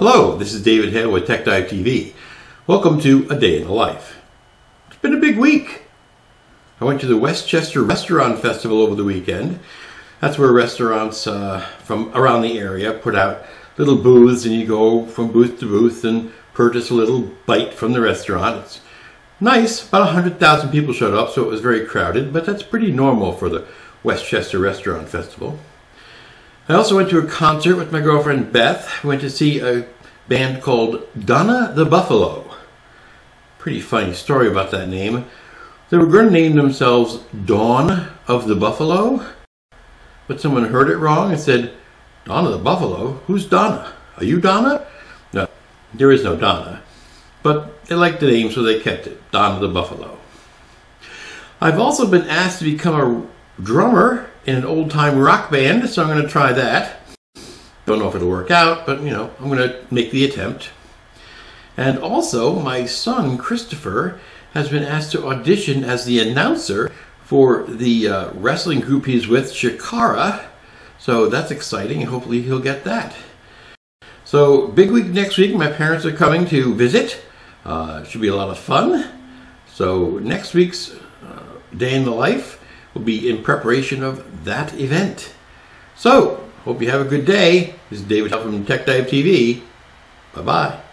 Hello, this is David Hale with Tech Dive TV. Welcome to A Day in the Life. It's been a big week. I went to the Westchester Restaurant Festival over the weekend. That's where restaurants uh, from around the area put out little booths and you go from booth to booth and purchase a little bite from the restaurant. It's nice. About 100,000 people showed up, so it was very crowded, but that's pretty normal for the Westchester Restaurant Festival. I also went to a concert with my girlfriend Beth. We went to see a band called Donna the Buffalo. Pretty funny story about that name. They were going to name themselves Dawn of the Buffalo, but someone heard it wrong and said, Donna the Buffalo? Who's Donna? Are you Donna? No, there is no Donna. But they liked the name, so they kept it Donna the Buffalo. I've also been asked to become a drummer in an old time rock band, so I'm going to try that. Don't know if it'll work out, but you know, I'm going to make the attempt. And also, my son Christopher has been asked to audition as the announcer for the uh, wrestling group he's with, Chikara. So that's exciting, and hopefully he'll get that. So, big week next week. My parents are coming to visit. Uh, should be a lot of fun. So, next week's uh, day in the life will be in preparation of that event. So, hope you have a good day. This is David Huff from Tech Dive TV. Bye bye.